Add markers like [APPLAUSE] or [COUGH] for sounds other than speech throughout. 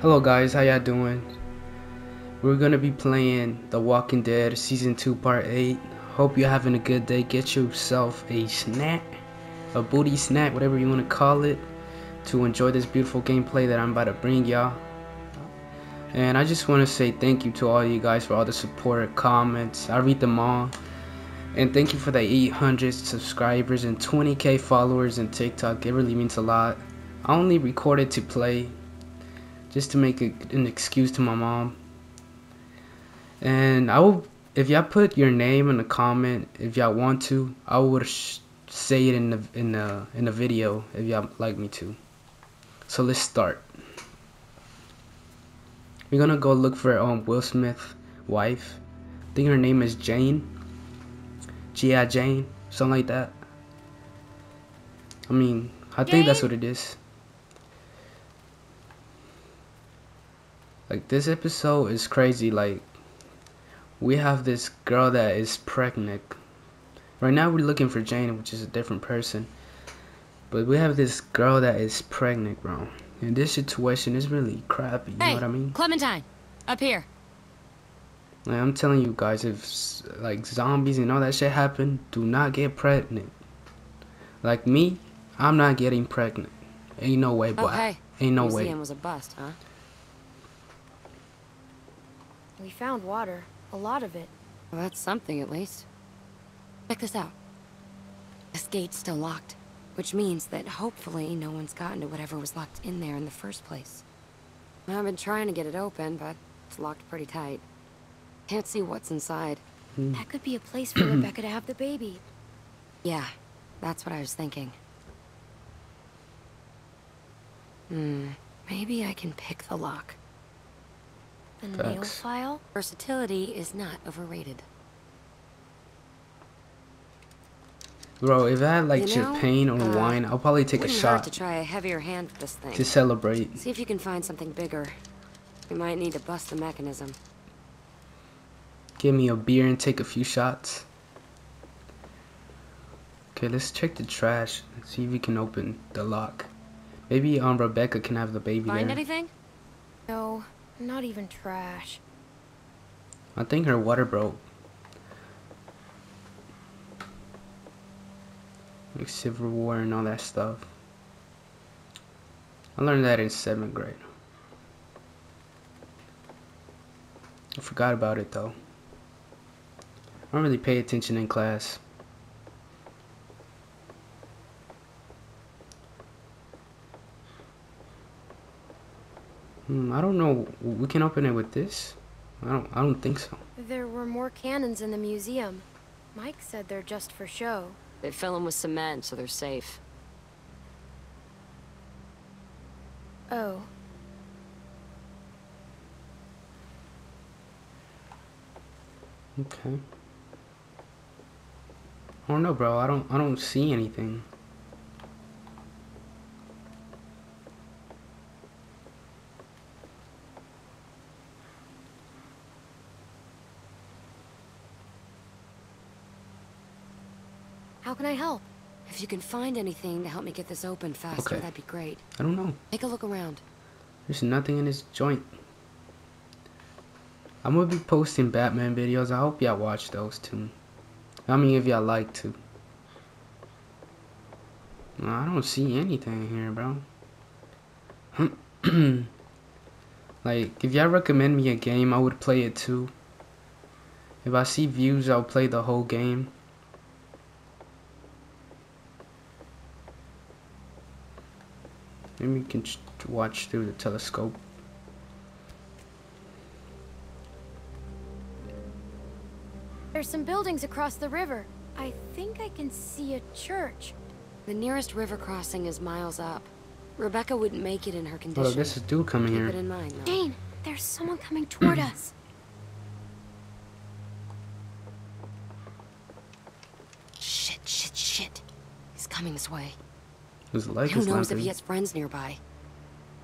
Hello guys, how y'all doing? We're gonna be playing The Walking Dead Season 2 Part 8. Hope you're having a good day. Get yourself a snack, a booty snack, whatever you wanna call it, to enjoy this beautiful gameplay that I'm about to bring y'all. And I just wanna say thank you to all you guys for all the support, comments. I read them all. And thank you for the 800 subscribers and 20k followers in TikTok. It really means a lot. I only recorded to play just to make a, an excuse to my mom. And I will, if y'all put your name in the comment, if y'all want to, I would say it in the in the in the video if y'all like me to. So let's start. We're gonna go look for um Will Smith wife. I think her name is Jane. G.I. Jane, something like that. I mean, I think that's what it is. Like this episode is crazy. Like we have this girl that is pregnant. Right now we're looking for Jane, which is a different person. But we have this girl that is pregnant, bro. And this situation is really crappy. You hey, know what I mean? Clementine, up here. Like, I'm telling you guys, if like zombies and all that shit happen, do not get pregnant. Like me, I'm not getting pregnant. Ain't no way, boy. Okay. Ain't no Museum way. was a bust, huh? We found water. A lot of it. Well, that's something at least. Check this out. This gate's still locked, which means that hopefully no one's gotten to whatever was locked in there in the first place. I've been trying to get it open, but it's locked pretty tight. Can't see what's inside. That could be a place for [CLEARS THROAT] Rebecca to have the baby. Yeah, that's what I was thinking. Hmm, maybe I can pick the lock. The nail file? Versatility is not overrated. Bro, if I had like You know, champagne or uh, wine, I'll probably take a shot to try a heavier hand with this thing. to celebrate. See if you can find something bigger. We might need to bust the mechanism. Give me a beer and take a few shots. Okay, let's check the trash and see if we can open the lock. Maybe um Rebecca can have the baby Find there. anything? No, not even trash. I think her water broke. Like Civil War and all that stuff. I learned that in seventh grade. I forgot about it though. I don't really pay attention in class. Hmm, I don't know. We can open it with this. I don't. I don't think so. There were more cannons in the museum. Mike said they're just for show. They fill them with cement, so they're safe. Oh, Okay. I don't know, bro. I don't. I don't see anything. Can I help? If you can find anything to help me get this open faster, Okay. that'd be great. I don't know. Take a look around. There's nothing in this joint. I'm gonna be posting Batman videos. I hope y'all watch those too. I mean, if y'all like to. No, I don't see anything here, bro. [CLEARS THROAT] like, if y'all recommend me a game, I would play it too. If I see views, I'll play the whole game. Maybe we can ch- watch through the telescope. There's some buildings across the river. I think I can see a church. The nearest river crossing is miles up. Rebecca wouldn't make it in her Oh, condition. look, this is dude coming Keep it in mind, though. Jane, there's someone coming toward [CLEARS THROAT] us. Shit, shit, shit. He's coming this way. His leg Who knows if he has friends nearby?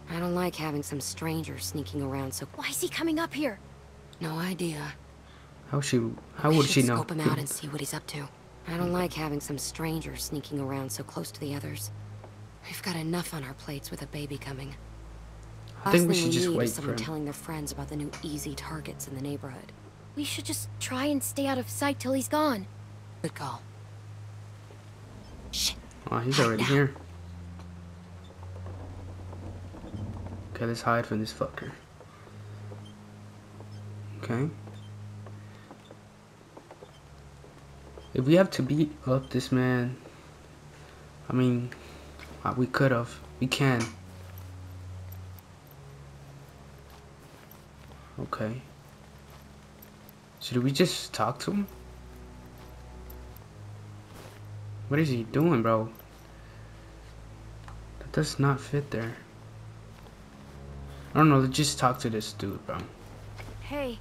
I don't like having some stranger sneaking around, so Why is he coming up here? no idea. How she? How I would she know? scope him out and see what he's up to. I don't like having some stranger sneaking around so close to the others. We've got enough on our plates with a baby coming. I Last think we should just wait is for someone him. telling their friends about the new easy targets in the neighborhood. We should just try and stay out of sight till he's gone. Good call. Shit. Oh, he's already here. Okay, let's hide from this fucker. Okay. If we have to beat up this man, I mean, uh, we could have. We can. Okay. Should we just talk to him? What is he doing, bro? That does not fit there. I don't know, let's just talk to this dude, bro. Hey,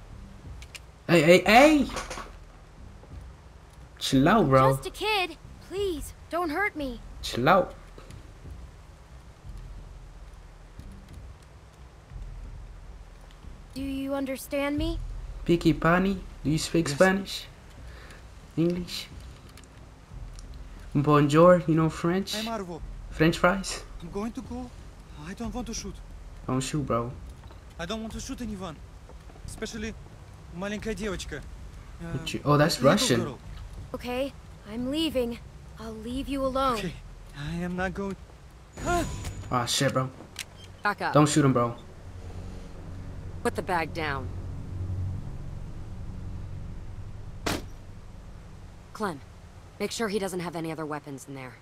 Hey, hey, hey! Chill out, bro. just a kid. Please, don't hurt me. Chill out. Do you understand me? Picky Pani, do you speak Yes. Spanish? English? Bonjour, you know French? Hey French fries? I'm going to go. I don't want to shoot. Don't shoot, bro. I don't want to shoot anyone. Especially маленькая девочка. Uh, What you- oh, that's little Russian. girl. Okay, I'm leaving. I'll leave you alone. Okay, I am not going. Ah! Ah, shit, bro. Back up. Don't shoot him, bro. Put the bag down. Clem, make sure he doesn't have any other weapons in there.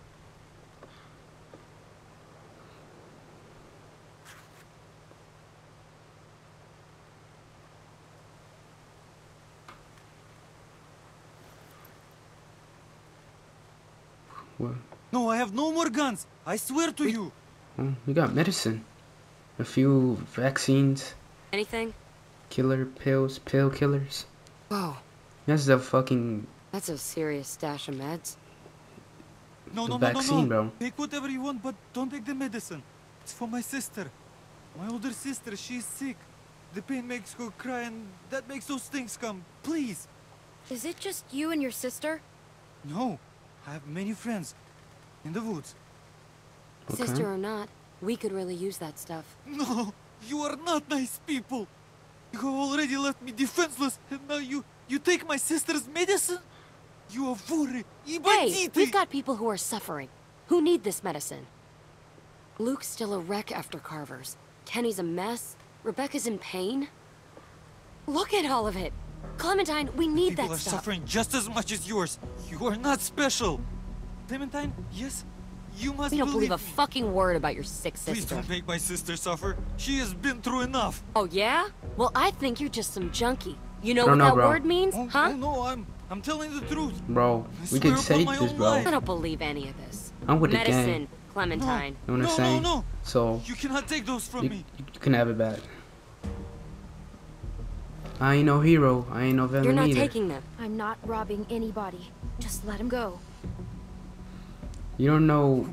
Have no more guns. I swear to you. Oh, we got medicine. A few vaccines, Anything? killer pills, pill killers. Whoa, That's the fucking that's a serious stash of meds. No, The no, no, vaccine, no, no. bro. Take whatever you want, but don't take the medicine. It's for my sister. My older sister, she's sick. The pain makes her cry and that makes those things come. Please. Is it just you and your sister? No, I have many friends in the woods. Okay. Sister or not, we could really use that stuff. No, you are not nice people. You have already left me defenseless, and now you you take my sister's medicine. You are worry. Hey, we've got people who are suffering, who need this medicine. Luke's still a wreck after Carver's. Kenny's a mess. Rebecca's in pain. Look at all of it. Clementine, we need People that are suffering just as much as yours. You are not special. Clementine, yes, you must We don't believe a me. fucking word about your sick sister. Please don't make my sister suffer. She has been through enough. Oh, yeah? Well, I think you're just some junkie. You know what know, that bro. word means, Oh, huh? oh, no, I'm I'm telling the truth. Bro, I we swear can take this, bro. life. I don't believe any of this. I'm with the Medicine, gang. Clementine. You know what no, I'm saying? no, no. So You cannot take those from you, me. you can have it back. I ain't no hero. I ain't no villain You're not either. taking them. I'm not robbing anybody. Just let him go. You don't know.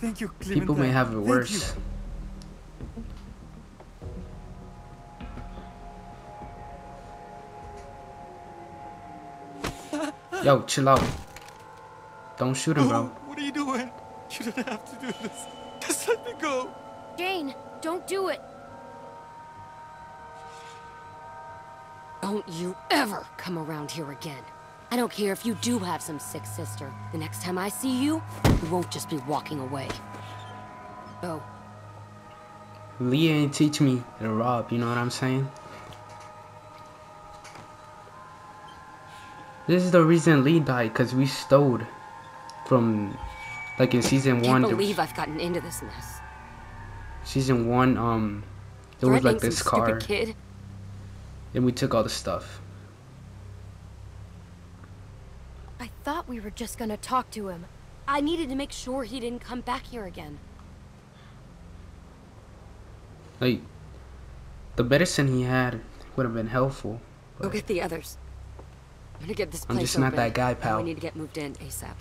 Thank you, Clementine. People may have it worse. Yo, chill out. Don't shoot him, bro. Oh, what are you doing? You didn't have to do this. Just let me go. Jane, don't do it. Don't you ever come around here again. I don't care if you do have some sick sister. The next time I see you, you won't just be walking away. Oh, Lee ain't teach me to rob, you know what I'm saying? This is the reason Lee died, because we stole from, like in season can't one, there believe I've gotten into this mess. season one, um, there was like this car, kid. and we took all the stuff. I thought we were just gonna talk to him. I needed to make sure he didn't come back here again. Like, the medicine he had would have been helpful. Go get the others. I'm gonna get this I'm place just not open, that guy, pal. We need to get moved in ASAP.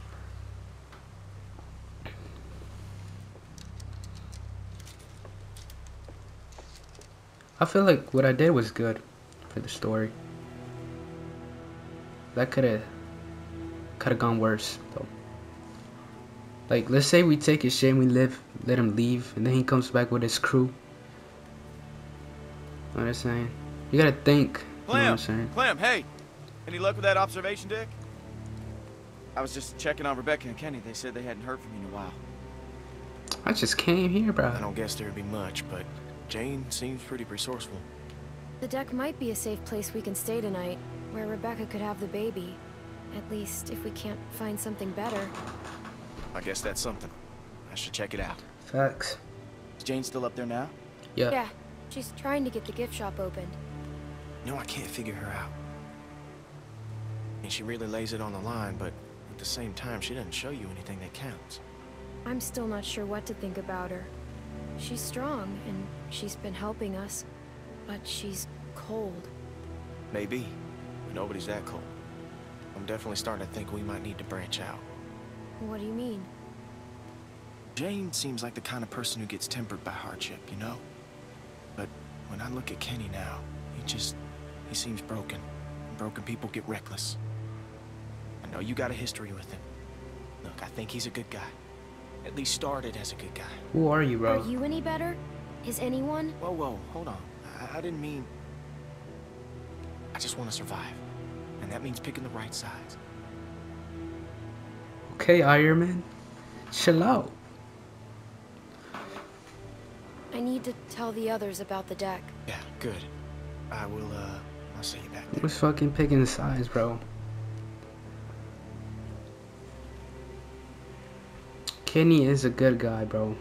I feel like what I did was good for the story. That could have could have gone worse though. Like let's say we take his shit and we live let him leave and then he comes back with his crew what I'm saying. You gotta think. You know what I'm saying? Clem, hey. Any luck with that observation deck? I was just checking on Rebecca and Kenny. They said they hadn't heard from you in a while. I just came here, bro. I don't guess there'd be much, but Jane seems pretty resourceful. The deck might be a safe place we can stay tonight, where Rebecca could have the baby. At least, if we can't find something better. I guess that's something. I should check it out. Facts. Is Jane still up there now? Yeah. Yeah, she's trying to get the gift shop opened. No, I can't figure her out. And she really lays it on the line, but at the same time, she doesn't show you anything that counts. I'm still not sure what to think about her. She's strong, and she's been helping us. But she's cold. Maybe, but nobody's that cold. I'm definitely starting to think we might need to branch out. What do you mean? Jane seems like the kind of person who gets tempered by hardship, you know? But when I look at Kenny now, he just... he seems broken. And broken people get reckless. I know you got a history with him. Look, I think he's a good guy. At least started as a good guy. Who are you, bro? Are you any better? Is anyone? Whoa, whoa, hold on. I, I didn't mean... I just want to survive. And that means picking the right sides. Okay, Iron Man. Chill out. I need to tell the others about the deck. Yeah, good. I will, uh... I'll see you back there. Who's fucking picking the sides, bro? Kenny is a good guy, bro.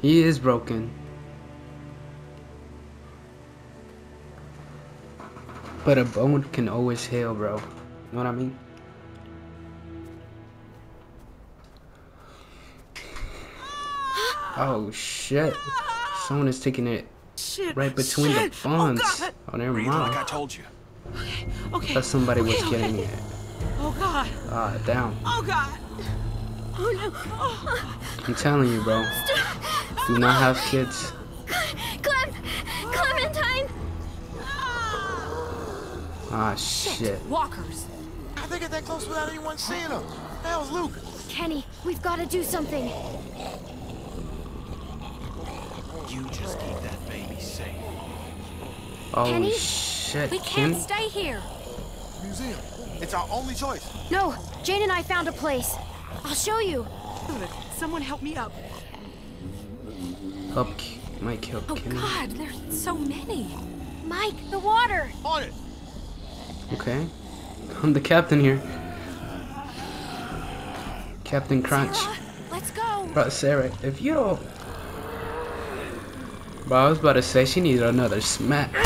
He is broken. But a bone can always heal, bro. You know what I mean? Oh shit. Someone is taking it Shit. right between shit. the buns. Oh, God. Oh, never Breathe like I mind. told you. Okay. Thought somebody was okay, okay. getting it. Oh, God. Ah, down. Oh, God. Oh no! I'm telling you, bro. Do not have kids. Ah, shit. Walkers. How'd they get that close without anyone seeing them? That was Luke. Kenny, we've got to do something. You just keep that baby safe. Oh, Kenny? shit. We can't Ken? stay here. Museum. It's our only choice. No, Jane and I found a place. I'll show you. Good. Someone help me up. Help, Mike, help Oh Kenny. God, there's so many. Mike, the water! On it. Okay. I'm the captain here. Captain Crunch. Sarah, let's go. Bro, Sarah, if you don't... Bro, I was about to say she needed another smack. [LAUGHS]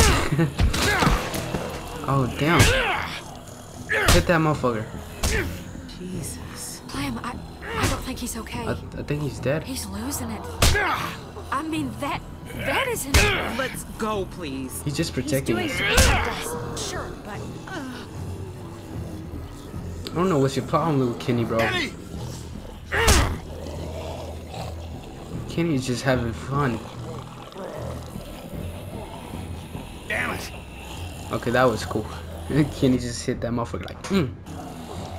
oh, damn. Hit that motherfucker. Jesus. Clem, I, I don't think he's okay. I, I think he's dead. He's losing it. I mean, that, that isn't. Let's go, please. He's just protecting doing us. Don't know what's your problem little Kenny, bro. Eddie! Kenny's just having fun. Damn it. Okay, that was cool. [LAUGHS] Kenny just hit that motherfucker like, hmm.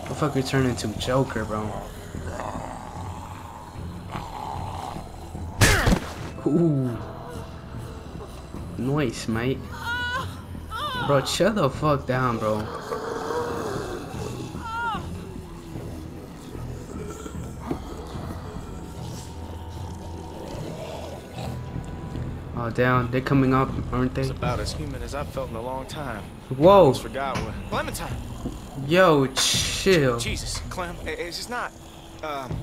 Motherfucker turned into Joker, bro. Ooh. Nice, mate. Bro, shut the fuck down, bro. Damn. They're coming up, aren't they? It's about as human as I've felt in a long time. Whoa. Almost forgot what. Clementine! Yo, chill. Jesus, Clem, i- it's just not. Um.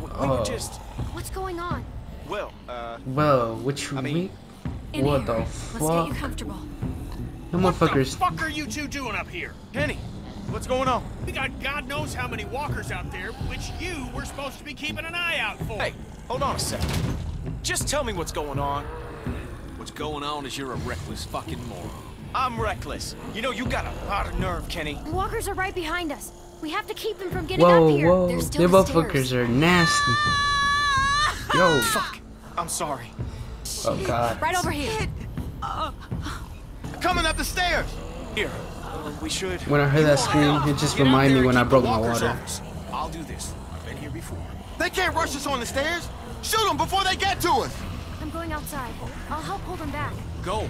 w- We Oh. just. what's going on? Well, uh. Well, what you I mean- mean? What here. the Let's get you fuck? comfortable. The motherfuckers. fuck are you two doing up here? Kenny, what's going on? We got God knows how many walkers out there, which you were supposed to be keeping an eye out for. Hey, hold on a second. Just tell me what's going on. What's going on is you're a reckless fucking moron. I'm reckless. You know, you got a lot of nerve, Kenny. Walkers are right behind us. We have to keep them from getting Whoa, up here. whoa. They're Them still motherfuckers are nasty. [LAUGHS] Yo. Fuck. I'm sorry. Oh, God. Right over here. Coming up the stairs. Here. Uh, we should. When I heard that scream, it just reminded me when I keep the broke my walkers water. off. I'll do this. I've been here before. They can't rush us on the stairs. Shoot them before they get to us. I'm going outside. I'll help hold them back. Go.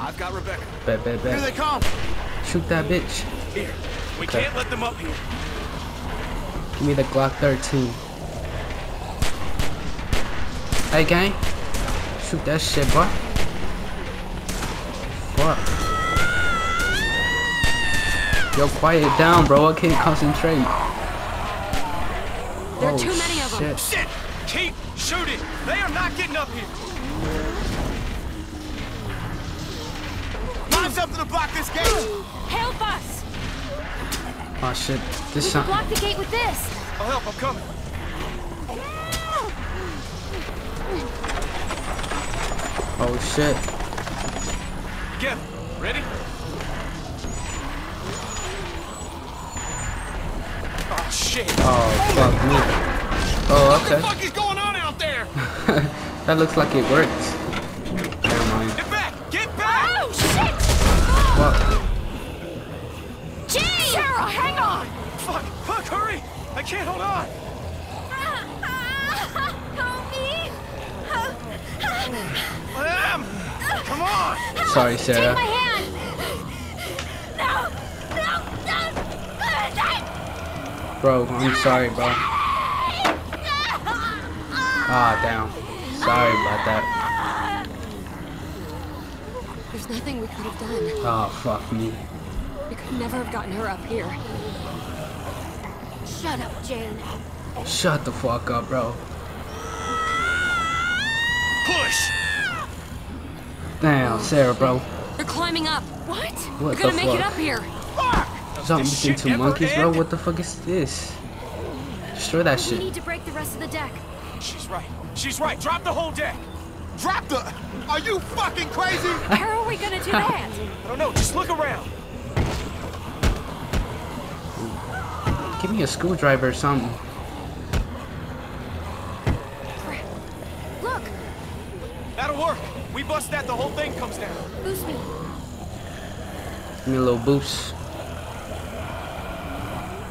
I've got Rebecca. Bet, bet, bet. Here they come. Shoot that bitch. Here. We Okay. can't let them up here. Give me the Glock 13. Hey, gang. Shoot that shit, boy. Fuck. Yo, quiet down, bro. I can't concentrate. There are oh, too many of 'em. shit. Shit! Keep shooting! They are not getting up here! Find something to block this gate. Help us! Oh, shit. We This can block the gate with this! I'll help, I'm coming. Oh, shit. Get Ready? Oh, shit. Oh, fuck me. Oh, What the fuck is going on out there? [LAUGHS] that looks like it worked. Never mind. Get back! Get back! Oh, shit! Fuck. Gee! Sarah, hang on! Fuck! Fuck! Hurry! I can't hold on! Help me! I am! Come on! Sorry, Sarah. Take my Sarah. hand! No! No! No! Bro, I'm sorry, bro. Ah, damn. Sorry about that. There's nothing we could have done. Oh, fuck me. We could never have gotten her up here. Shut up, Jane. Shut the fuck up, bro. Push! Damn, Sarah, bro. They're climbing up. What? We're gonna make it up here. Something this between shit two monkeys, bro. What the fuck is this? Destroy that We shit. need to break the rest of the deck. She's right. She's right. Drop the whole deck. Drop the. Are you fucking crazy? How are we gonna do that? I don't know. Just look around. Give me a screwdriver or something. Look! That'll work. We bust that, the whole thing comes down. Boost me. Give me a little boost.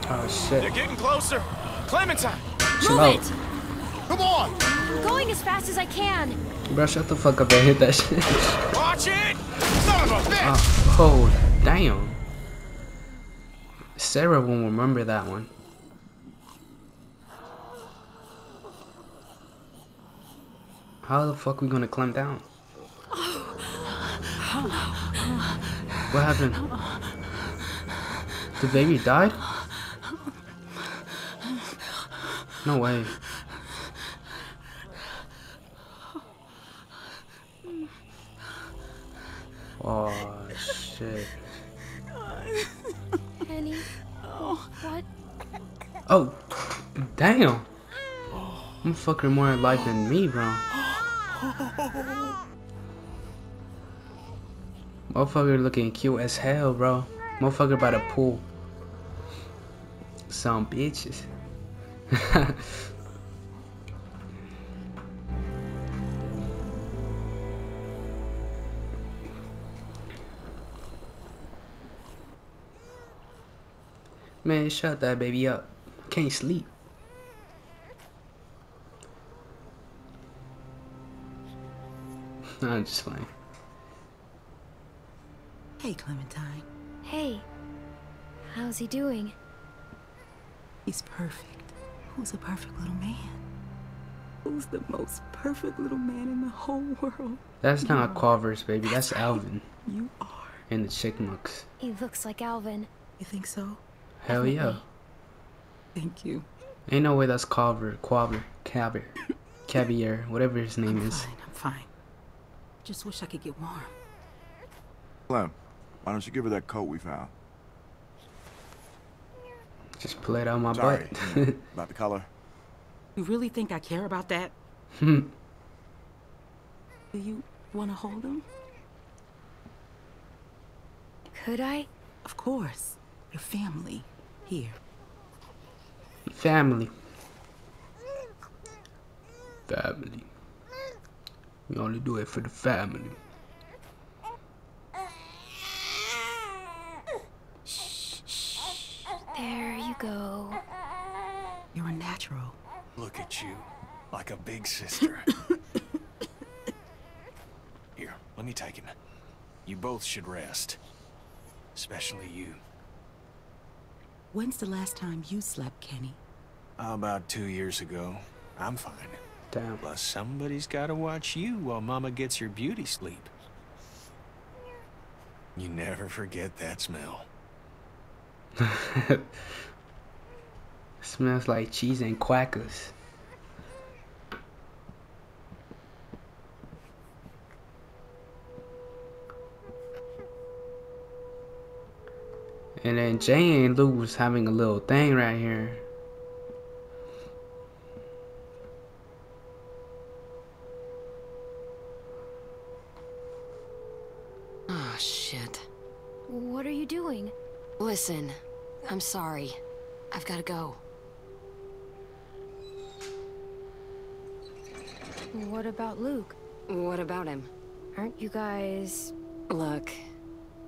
Oh shit. They're getting closer. Clementine! Chill Move out. it! Come on. I'm going as fast as I can. Bro, shut the fuck up and hit that shit. Watch it! Son of a bitch. oh, oh, damn. Sarah won't remember that one. How the fuck are we gonna climb down? What happened? The baby died? No way. Oh shit. Penny. Oh. What? Oh, damn. I'm fucking more alive than me, bro. Motherfucker looking cute as hell, bro. Motherfucker by the pool. Some bitches. [LAUGHS] Man, shut that baby up. Can't sleep. I'm just fine. Hey, Clementine. Hey. How's he doing? He's perfect. Who's a perfect little man? Who's the most perfect little man in the whole world? That's not Culver's baby. That's Alvin You are. and the Chickmucks. He looks like Alvin. You think so? Hell yeah. Thank you. Ain't no way that's Culver, Quaver, Caviar, Caviar, whatever his name I'm is. fine. I'm fine. Just wish I could get warm. Clem, why don't you give her that coat we found? Just pull it out my Sorry, butt. you [LAUGHS] know, about the color. You really think I care about that? Hmm. [LAUGHS] Do you want to hold him? Could I? Of course. Your family. Here. Family. Family. We only do it for the family. There you go. You're a natural. Look at you. Like a big sister. [LAUGHS] Here, let me take him. You both should rest. Especially you. When's the last time you slept, Kenny? About two years ago. I'm fine. Damn. Plus, somebody's gotta watch you while Mama gets her beauty sleep. You never forget that smell. [LAUGHS] Smells like cheese and quackers. And then Jay and Lou was having a little thing right here. Oh, shit. What are you doing? Listen, I'm sorry. I've gotta go. What about Luke? What about him? Aren't you guys... Look,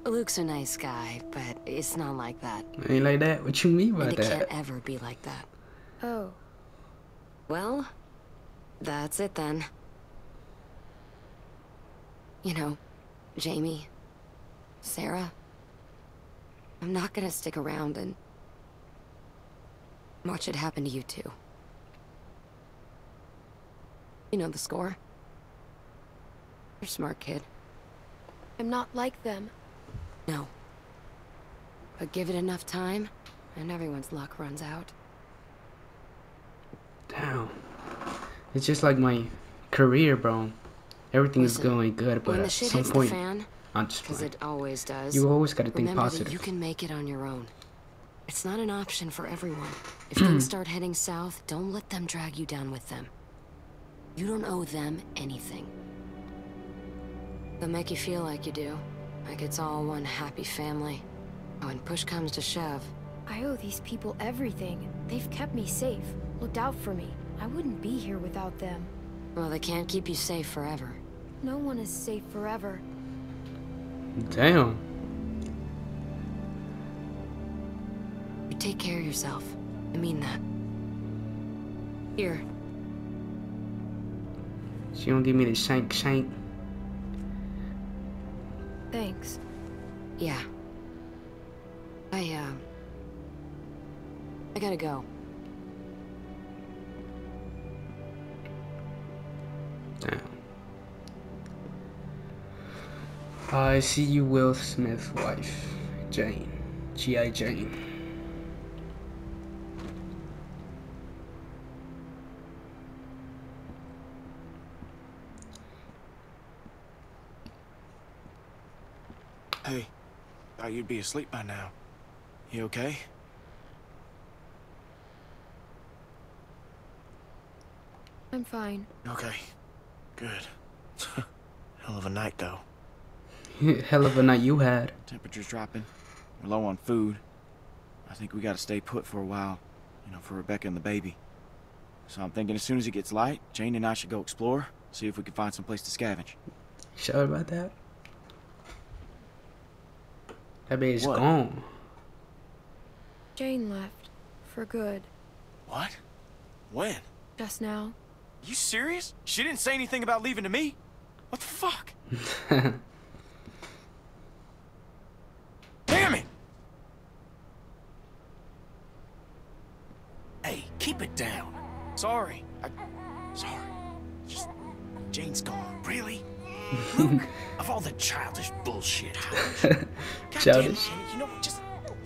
Luke's a nice guy, but it's not like that. Ain't like that? What you mean by and it that? can't ever be like that. Oh. Well, that's it then. You know, Jamie, Sarah, I'm not gonna stick around and watch it happen to you too. You know the score. You're a smart kid. I'm not like them. No. But give it enough time, and everyone's luck runs out. Damn. It's just like my career, bro. Everything is going good, but at some point, fan, I'm just because it always does. you always gotta think positive. You can make it on your own. It's not an option for everyone. [CLEARS THROAT] If things start heading south, don't let them drag you down with them. You don't owe them anything. They'll make you feel like you do. Like it's all one happy family. Oh, but When push comes to shove, I owe these people everything. They've kept me safe, looked out for me. I wouldn't be here without them. well, they can't keep you safe forever. No one is safe forever. damn. You take care of yourself. I mean that. Here, She don't give me the shank shank. Thanks. Yeah. I, uh... I gotta go. Damn. I see you, Will Smith's wife, Jane. G.I. Jane. You'd be asleep by now. You okay? I'm fine. Okay. Good. [LAUGHS] Hell of a night, though. [LAUGHS] Hell of a night you had. Temperature's dropping. We're low on food. I think we gotta stay put for a while. You know, for Rebecca and the baby. So I'm thinking as soon as it gets light, Jane and I should go explore, see if we can find some place to scavenge. Sure about that? That bitch What? gone. Jane left. For good. What? When? Just now. You serious? She didn't say anything about leaving to me? What the fuck? [LAUGHS] Damn it! Hey, keep it down. Sorry. I... Sorry. Just... Jane's gone. Really? [LAUGHS] Luke, of all the childish bullshit, Howard. [LAUGHS] Childish. Kenny, you know? Just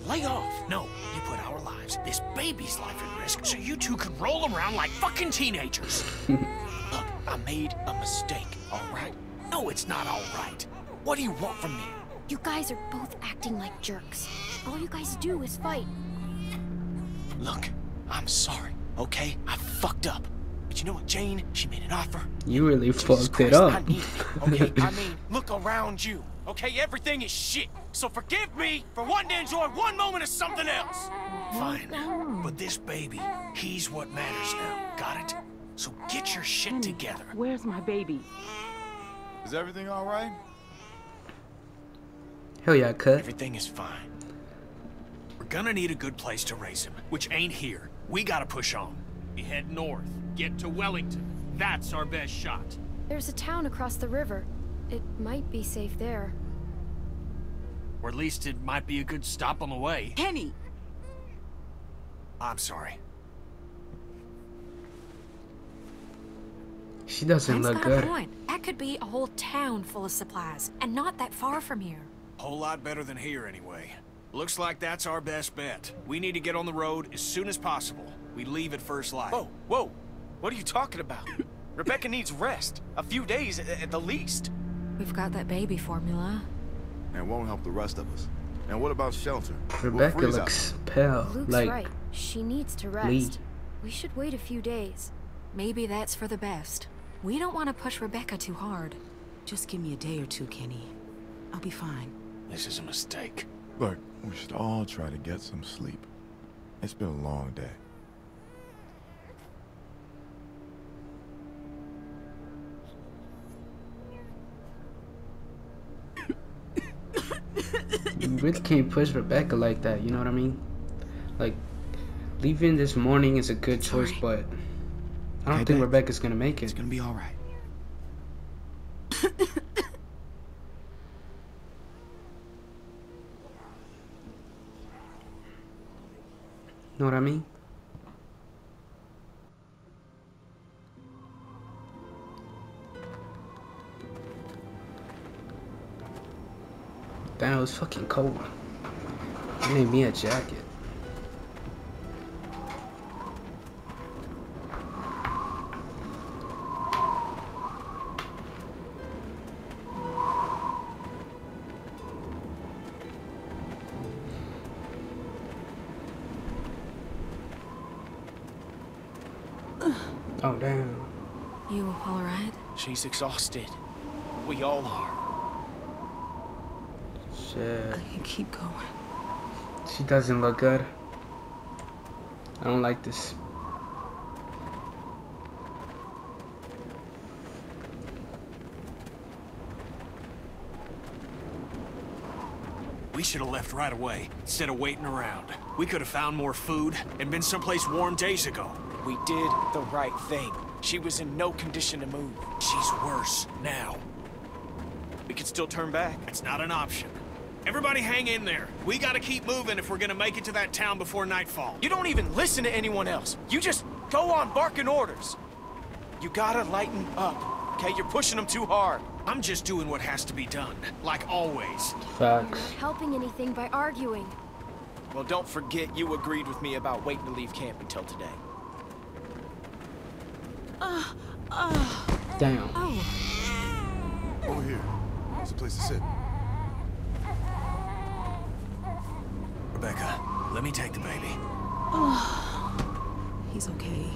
lay off. No, you put our lives, this baby's life at risk, so you two can roll around like fucking teenagers. [LAUGHS] Look, I made a mistake, all right? No, it's not all right. What do you want from me? You guys are both acting like jerks. All you guys do is fight. Look, I'm sorry, okay? I fucked up. But you know what, Jane? She made an offer. You really Jesus fucked it up. I need it, okay? I [LAUGHS] mean, look around you, okay? Everything is shit. So forgive me for wanting to enjoy one moment of something else. Fine. But this baby, he's what matters now. Got it? So get your shit together. Where's my baby? Is everything all right? Hell yeah, cut. Everything is fine. We're gonna need a good place to raise him, which ain't here. We gotta push on. We head north, get to Wellington. That's our best shot. There's a town across the river. it might be safe there. Or at least it might be a good stop on the way. Kenny! I'm sorry. She doesn't Ben's look got a good. point. That could be a whole town full of supplies, and not that far from here. A whole lot better than here, anyway. Looks like that's our best bet. We need to get on the road as soon as possible. We leave at first light. Whoa, whoa. What are you talking about? Rebecca needs rest. A few days at, at the least. We've got that baby formula. And won't help the rest of us. And what about shelter? We'll Rebecca freeze looks pale. Luke's like right. She needs to rest. Lee. We should wait a few days. Maybe that's for the best. We don't want to push Rebecca too hard. Just give me a day or two, Kenny. I'll be fine. This is a mistake. Look, we should all try to get some sleep. It's been a long day. You really can't push Rebecca like that. You know what I mean? Like leaving this morning is a good choice, Sorry. but I don't Okay, think. Rebecca's gonna make it. It's gonna be all right. [LAUGHS] Know what I mean? Damn, it was fucking cold. I need me a jacket. Oh damn. You alright? She's exhausted. We all are. Shit. I can keep going. She doesn't look good. I don't like this. We should have left right away, instead of waiting around. We could have found more food and been someplace warm days ago. We did the right thing. She was in no condition to move. She's worse now. We could still turn back. It's not an option. Everybody hang in there. We gotta keep moving if we're gonna make it to that town before nightfall. You don't even listen to anyone else. You just go on barking orders. You gotta lighten up, okay? You're pushing them too hard. I'm just doing what has to be done, like always. You're Facts. not helping anything by arguing. Well, don't forget you agreed with me about waiting to leave camp until today. Damn. Oh. Over here. There's a place to sit. Rebecca, let me take the baby. Oh, He's okay.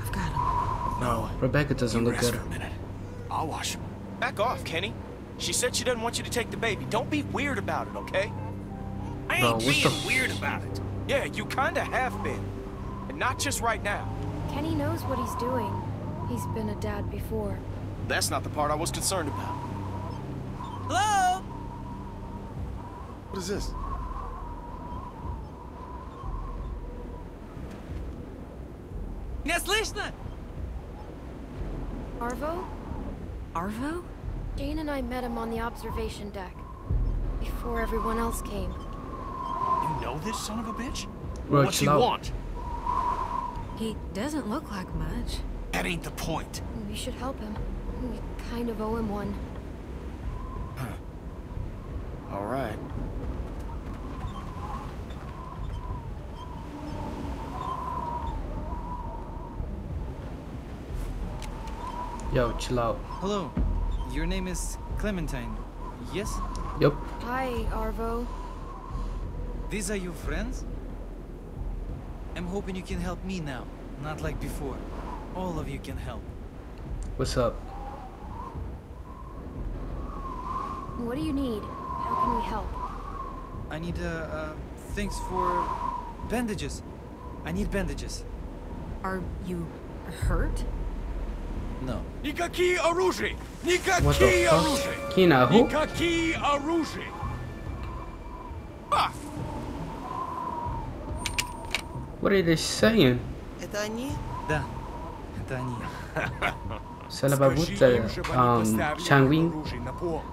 I've got him. No. Rebecca doesn't you look rest good. for a minute. I'll wash him. Back off, Kenny. She said she doesn't want you to take the baby. Don't be weird about it, okay? I ain't what being the- [LAUGHS] weird about it. Yeah, you kinda have been. And not just right now. Kenny knows what he's doing. He's been a dad before. That's not the part I was concerned about. Hello? What is this? Не слышно? Arvo? Arvo? Jane and I met him on the observation deck. Before everyone else came. You know this son of a bitch? Bro, What's he chill out. want? He doesn't look like much. That ain't the point. We should help him. We kind of owe him one. All right. Yo, chill out. Hello. Your name is Clementine. Yes? Yep. Hi, Arvo. These are your friends? I'm hoping you can help me now, not like before. All of you can help. What's up? What do you need? How can we help? I need, uh, uh, things for bandages. I need bandages. Are you hurt? No. Никакие оружия! What the fuck? Kina, who? Никакие оружия! What are they saying? Это они? Да, это они. Salababuta, um, changwing,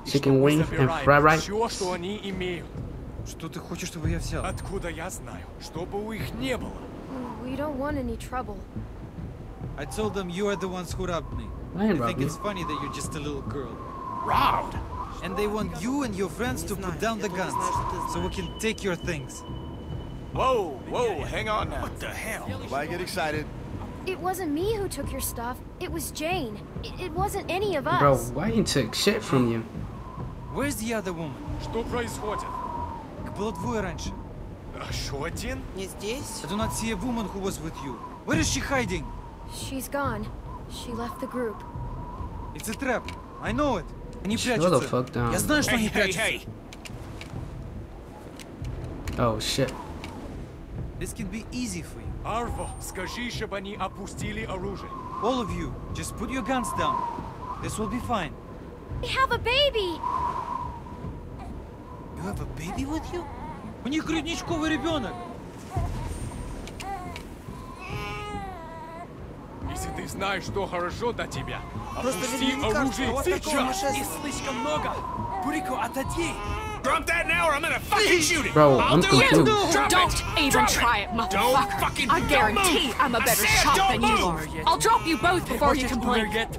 chicken wing, and fried rice. Все, что они имеют. Что ты хочешь, чтобы я взял? Откуда я знаю? Чтобы у их не было. We don't want any trouble. I told them you are the ones who robbed me. I ain't They think robbed it's funny that you're just a little girl. Robbed? And they want you and your friends to put down the guns so we can take your things. Whoa, whoa, hang on now. What the hell? Why get excited? It wasn't me who took your stuff. It was Jane. It, it wasn't any of us. Bro, why he took shit from you? Where's the other woman? Что происходит? Их было двое раньше. Еще один? Не здесь? I do not see a woman who was with you. Where is she hiding? She's gone. She left the group. It's a trap. I know it. Они Shut прячутся. the fuck down. Я знаю, что Hey, они hey, прячутся. hey! Oh shit. This can be easy for you. Арво, скажи, чтобы они опустили оружие. All of you, just put your guns down. This will be fine. We have a baby! You have a baby with you? У них грудничковый ребенок. Если ты знаешь, что хорошо для тебя, Просто опусти мне не кажется, оружие у вас такого сейчас. нашествия. И слишком много. Бурико, отойди. Drop that now or I'm gonna fucking shoot it! Bro, I'll I'm do confused. it! Drop Don't it! even Drop try it, motherfucker. fucking- I don't guarantee move. I'm a I better said shot don't than you move. are. I'll drop you both before you Хочешь complain. умереть?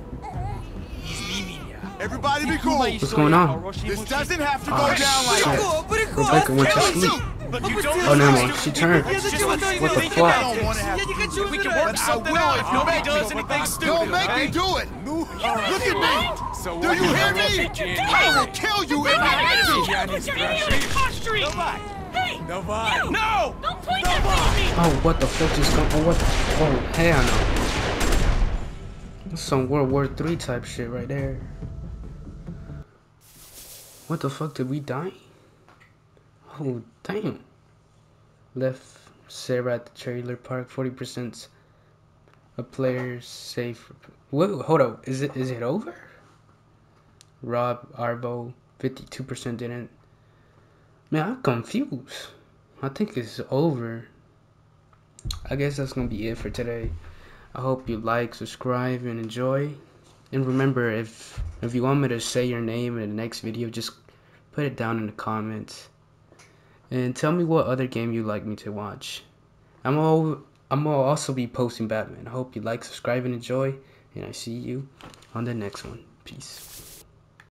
Everybody be cool. What's going on? This doesn't have to go Oh, down like shit. this. Rebecca went to sleep. Oh, never oh, mind. She turned. What the fuck? We can work something out if nobody does anything stupid. Don't make me do it. Look at me. Do you hear me? I will kill you if I have to. You're idiotic posturing. Hey, no, you! No! Don't point no at me! Oh, what the fuck just going? Oh, what the? fuck? Oh, hell no. That's some World War Three type shit right there. What the fuck did we die? Oh, damn. Left Sarah at the trailer park, 40% of players safe. Whoa, hold up. Is it is it over? Rob Arvo, 52% didn't. Man, I'm confused. I think it's over. I guess that's gonna be it for today. I hope you like, subscribe, and enjoy. And remember, if if you want me to say your name in the next video, just put it down in the comments. And tell me what other game you'd like me to watch. I'm all I'm gonna also be posting Batman. I hope you like, subscribe, and enjoy. And I see you on the next one. Peace.